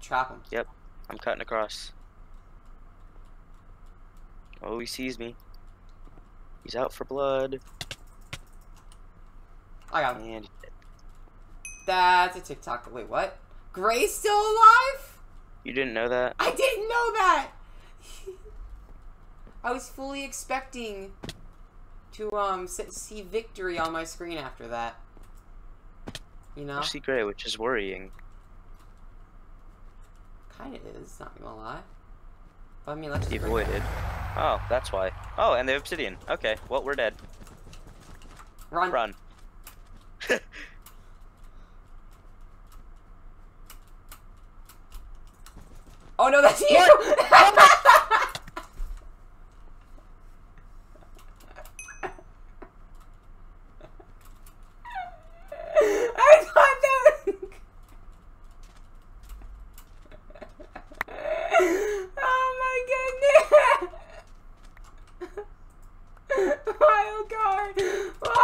Trap him. Yep. I'm cutting across. Oh, he sees me. He's out for blood. I got him. And That's a TikTok. Wait, what? Grey's still alive? you didn't know that? I didn't know that. I was fully expecting to um see victory on my screen after that. You know, I see Grey, which is worrying. Kind of is. Not gonna lie. But I mean, let's just avoided. Oh, that's why. Oh, and the obsidian. Okay, well, we're dead. run. Run. Oh no, that's you. Oh oh god!